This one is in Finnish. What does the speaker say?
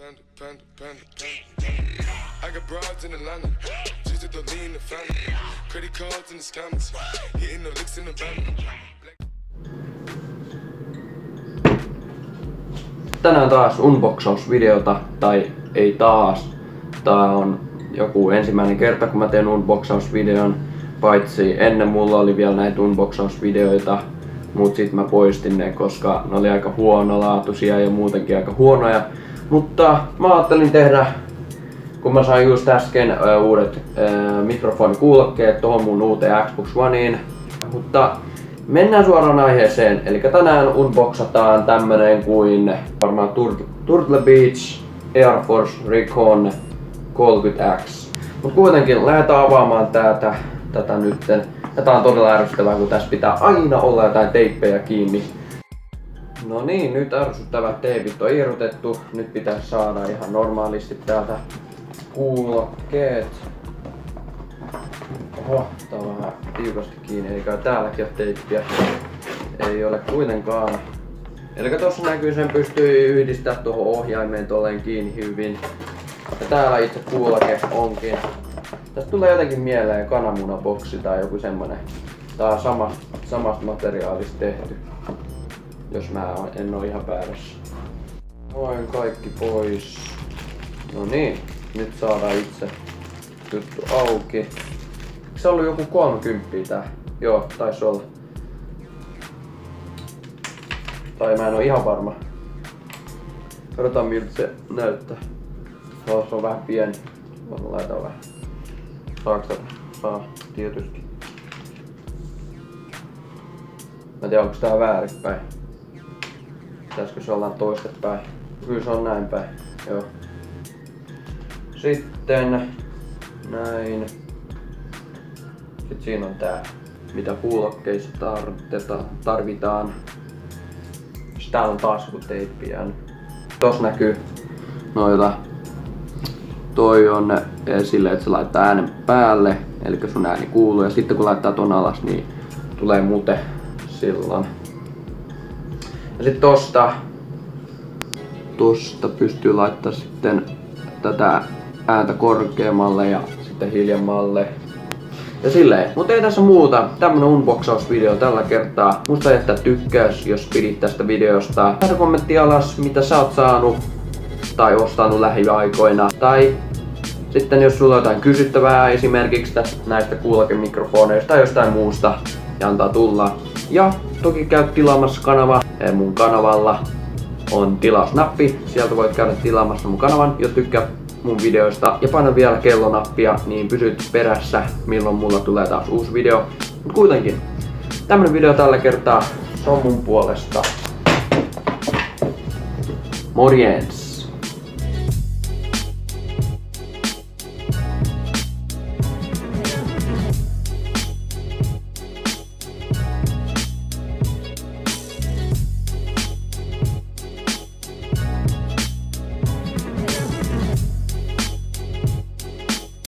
Panda, panda, panda, panda. I got broads in Atlanta. Just to the lean the family. Credit cards in the scammers. Hitting the licks in the. Tänään taas unboxausvideota, tai ei taas. Tää on joku ensimmäinen kerta kun mä teen unboxausvideon. Paitsi ennen mulla oli vielä näitä unboxausvideoita, mut sit mä poistin ne, koska ne oli aika huonolaatuisia ja muutenkin aika huonoja. Mutta mä ajattelin tehdä, kun mä sain just äsken ö, uudet ö, mikrofonikuulokkeet tohon mun uuteen Xbox Oneiin. Mutta mennään suoraan aiheeseen. Eli tänään unboxataan tämmönen kuin varmaan Tur- Turtle Beach Air Force Recon 30X. Mut kuitenkin lähdetään avaamaan tätä, tätä nytten. Tää on todella ärsyttävää, kun tässä pitää aina olla jotain teippejä kiinni. No niin, nyt ärsyttävät teipit on irrotettu. Nyt pitäisi saada ihan normaalisti täältä kuulokkeet. Oho, tää on vähän tiukasti kiinni, eikä täälläkin ole teippiä. Ei ole kuitenkaan. Eli tuossa näkyy sen pystyy yhdistää tuohon ohjaimeen tolleen kiinni hyvin. Ja täällä itse kuuloke onkin. Tästä tulee jotenkin mieleen kananmunaboksi tai joku semmonen. Tää on samasta, samasta materiaalista tehty. Jos mä en oo ihan väärässä. Noin kaikki pois. No niin, nyt saadaan itse juttu auki. Eikö se ollut joku 30 tää? Joo, taisi olla. Tai mä en oo ihan varma. Katsotaan miltä se näyttää. No, se on vähän pieni. Voin laittaa vähän. Saaks tätä? Saa, tietysti. Mä en tiedä onko tää väärinpäin. Pitäisikö se olla toistepäin? Kyllä se on näin päin. Joo. Sitten näin. Sitten siinä on tää, mitä kuulokkeissa tarvitaan. Sitten täällä on taas joku teippi jäänyt. Tos näkyy noita. Toi on eh, silleen, että se laittaa äänen päälle, eli sun ääni kuuluu. Ja sitten kun laittaa ton alas, niin tulee mute silloin. Ja sitten tosta, tosta pystyy laittaa sitten tätä ääntä korkeammalle ja sitten hiljemmalle. Ja silleen, mutta ei tässä muuta. Tämmönen unboxausvideo tällä kertaa. Muista jättää tykkäys, jos pidit tästä videosta. Laita kommentti alas, mitä sä oot saanut tai ostanut lähiaikoina. Tai sitten jos sulla on jotain kysyttävää esimerkiksi näistä kuulokemikrofoneista tai jostain muusta, ja antaa tulla. Ja toki käy tilaamassa kanava eh, mun kanavalla. On tilausnappi, sieltä voit käydä tilaamassa mun kanavan, jos tykkää mun videoista. Ja paina vielä kellonappia, niin pysyt perässä, milloin mulla tulee taas uusi video. Mut kuitenkin, tämmönen video tällä kertaa, se on mun puolesta. Morjens!